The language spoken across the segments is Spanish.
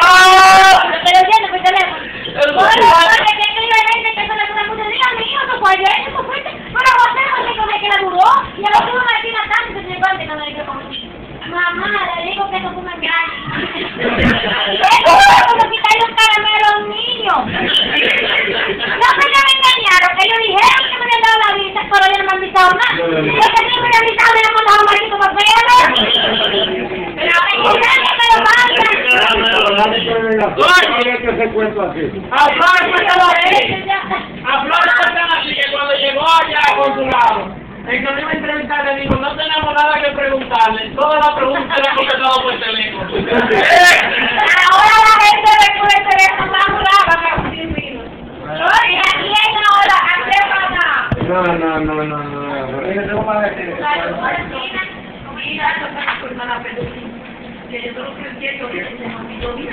¡Ah! Pero por teléfono. Bueno, que que ayer, eso fue. Bueno, con el que la duró. Y a lo Martina tanto que se cuando le dije como. Mamá, le digo que eso fue un engaño. Eso fue quitar los caramelos a un niño. No fue que me engañaron, ellos dijeron que me habían dado la visa, pero yo no me han avisado nada. Porque si me habían avisado, me hubieran mandado un maldito papel. Pero ahora es que me lo mandan. que ese cuento así. A Flores fue que lo A Flores fue tan así que cuando llegó allá al consulado, el que lo iba a entrevistar le dijo, no tenemos nada que preguntarle, todas las preguntas las hemos contestado por teléfono. Ahora la gente ve por el teléfono más brava que un divino. Oye, aquí hay una hora, hay una. No, no, no, no, no. Que yo solo entiendo que se me olvidó, mira.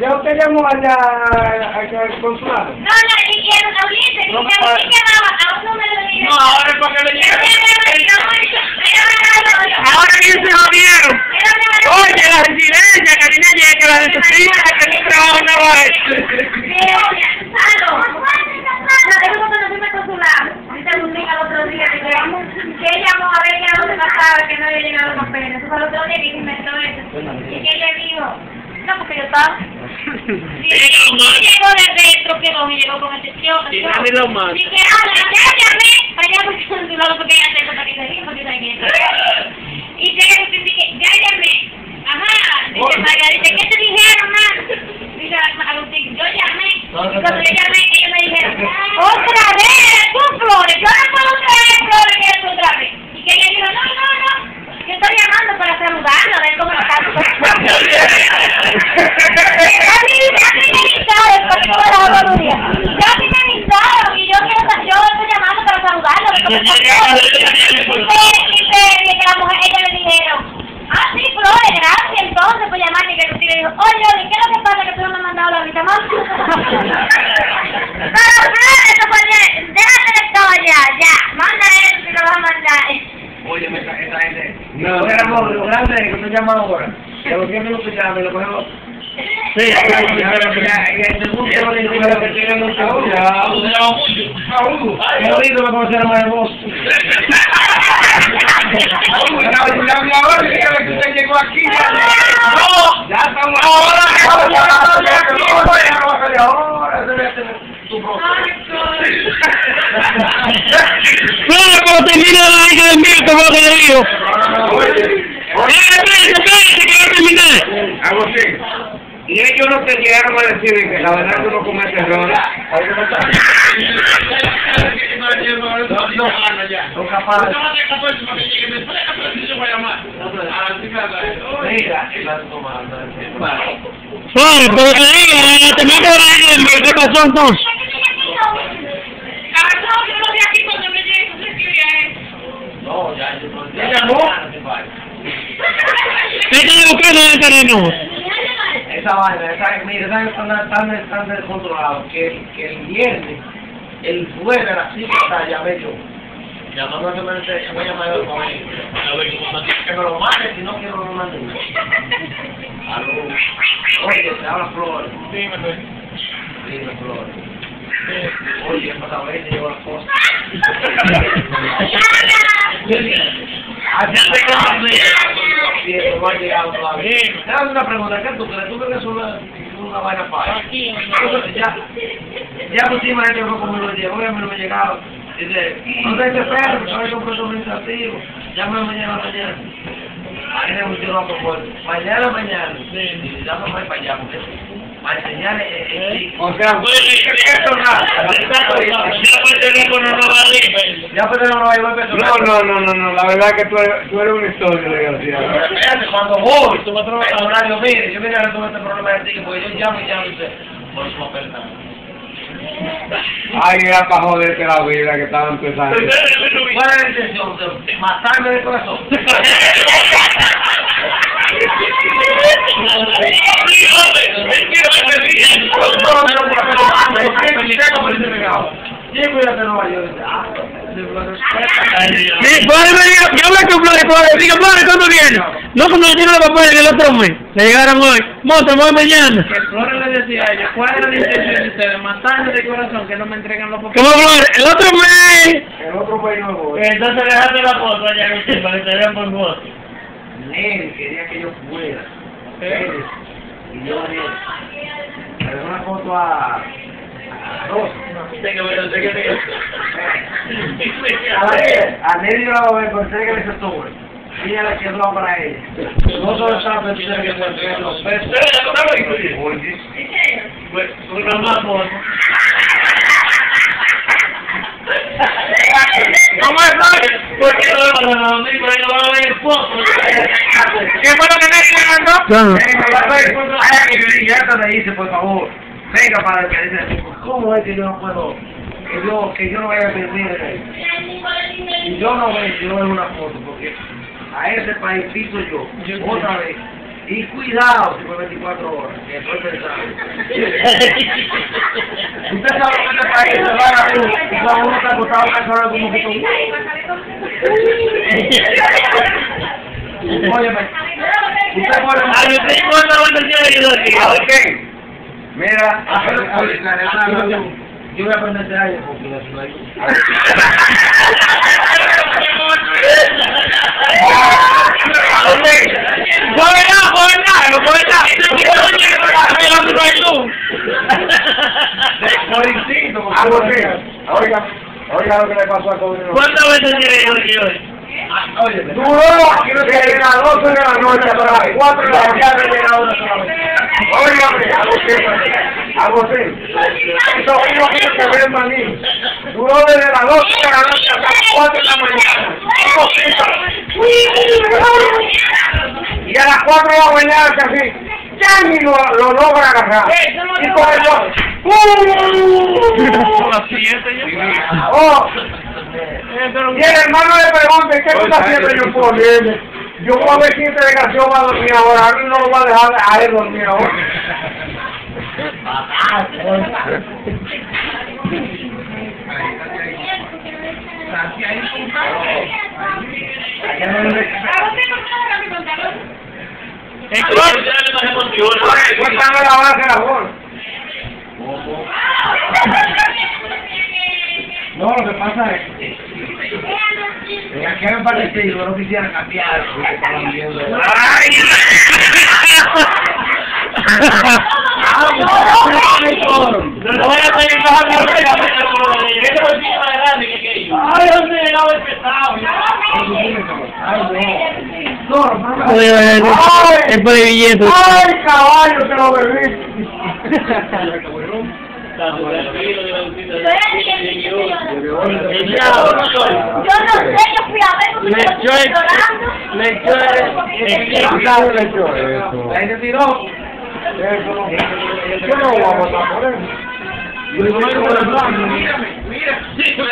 Ya usted llamó allá al al consulado. No, no, y que Ulises, y que Ulises llamaba a un número de No, ahora es para que le. Ahora bien se jodieron. Oye, la residencia, que a que la necesita, que no trabajo no va a que ella llamó a ver qué que pasaba, que no había llegado los papeles. Eso fue el otro día que inventó eso. Y que ella dijo, no, porque yo estaba. Sí, y llegó de dentro, que no, y llegó con atención. Y nadie lo manda. Y que habla, ya llamé, para allá porque no porque ella tengo para que se diga, porque sabe quién es. Y llega y dice, ya llamé. Ajá, dice María, dice, ¿qué te dijeron, man? Dice Agustín, yo llamé. Y cuando yo llamé, ellos me dijeron, otra vez, tú flores, yo no puedo traer flores que es otra vez. Y que ella dijo, no, no, no, yo estoy llamando para saludarlo, a ver cómo está. Ya me ya me avisaron, porque no me la hago un día. Ya me avisaron y yo quiero sa- yo estoy llamando para saludarlo. a ver cómo está. Dice, dice que la mujer, ella le dijeron, ah, sí, Flores, gracias entonces por llamarme. Y que Lucía le dijo, oye, Oli, ¿qué es lo que pasa que tú no me has mandado la vista más? Pero Flores, eso fue ayer. déjate de todo ya, ya, manda eso si lo vas a mandar. Oye, esta, esta gente. No, éramos lo grande que usted llama ahora. Que los 10 minutos llama y lo cogemos. Sí, Ya, ya, ya, en el mundo no le digo que tiene mucho cuidado. He oído que conocer más de vos. ahora que usted llegó aquí. No, Ya estamos ahora, ahora. Ahora se ve a tener tu Claro, cuando termine la hija del mío, te voy a le digo. Espérate, espérate, que no terminé. Agustín, y ellos no te llegaron a decir que la verdad que uno comete errores. Son capaces. Mira, Claro, pero que le diga, te meto la hija del mío, ¿qué pasó entonces? no, ya, yo no. ¿Ya llamó? ¿Qué te buscando en el terreno? Esa vaina, esa, mira, esa están tan, tan descontrolado que, que el viernes, el jueves a las 5 está, llamé yo. Llamando a voy a llamar a. Que me lo mande, si no quiero no lo mande. Aló. Oye, te habla Flores. Dime, Flores. Oye, para saber si llevo las cosas. Allá te quedas no ha llegado todavía. Te hago una pregunta, ¿qué tú crees? ¿Tú crees que es una, una vaina fácil? Entonces, ya, ya sí, maestro, fue como lo llevó, ya me lo he llegado. Dice, no te desesperes, porque soy un administrativo. Llámame mañana mañana. Ahí le pusieron otro pueblo. Mañana, mañana. Y ya no voy para allá, porque para enseñarle eh, eh, O sea, nada. Ya pero no a No, no, no, no, no, la verdad que tú eres, tú eres un historia, desgraciado. Espérate, cuando voy, tú me traes el horario, mire, yo vine a resolver este problema de ti, porque yo llamo y llamo y dice, por su nada. Ay, era para joderte la vida que estaba empezando. ¿Cuál es la intención? ¿De matarme de corazón? ¿Quién cuídate Nueva York? Yo hablé con Flores, Flores, diga, Flores, ¿cuándo viene? No, cuando le tiene los papeles del otro mes. Le llegaron hoy. Monta, voy mañana. Que Flores le decía a ella, ¿cuál era la intención de ustedes? Matarme de corazón, que no me entregan los papeles. ¿Cómo Flores? El otro mes. El otro país no voy. Entonces dejaste la foto allá para que te vean por foto. Nene quería que yo fuera. Nene. Y yo le le una foto a, a Rosa. A que- a Nelly yo la voy a ver, pero sé que le quedó para ella. Pensando que entregan los pesos. Oye, Una más foto. ¿Cómo es? Porque no van a dormir, no van a ver foto. ¿Qué fue lo que me va a ver, ay, que dije, ya te le hice, por favor. Venga, para que dice, ¿cómo es que yo no puedo? Que yo, que yo no vaya a perder. Y yo no veo, yo no veo una foto, porque a ese país piso yo, otra vez. Y cuidado, si fue 24 horas, que estoy pensando. Usted sabe que este país se va a luz, y uno está acostado casa ahora como que usted puede... A. Ah, ok. Mira, a ver, a ver, la verdad, yo, yo voy a aprender este año porque la ciudad así. Oiga, oiga lo que le pasó a Cobrino. ¿Cuántas veces tiene hoy? Quiero que llegue a las 12 de la noche hasta las 4 de la mañana y llega una algo así, algo así. Eso que ver maní. Duró desde las 12 de la noche hasta las 4 de la mañana. Y a las 4 de la mañana casi, ya ni lo, lo logra agarrar. Y las siete ya. ¡Oh! Y el hermano le pregunta, ¿qué tú estás haciendo yo por él? Yo voy a ver si este desgraciado va a dormir ahora. A mí no lo va a dejar a él dormir ahora. No, lo que pasa es que me parece yo no quisiera cambiar lo que estaban viendo. No voy a pedir más a mi orega, Este bolsillo más grande que aquello. Ay, ¿dónde llegaba el pesado? No, no, no. Ay, es por el billete. ¡Ay, caballo, te lo bebí! Yo no sé, yo fui a ver porque yo estoy llorando. le le tiró. No. Voy a votar por él. Yo no voy a votar por él. Mira, mira.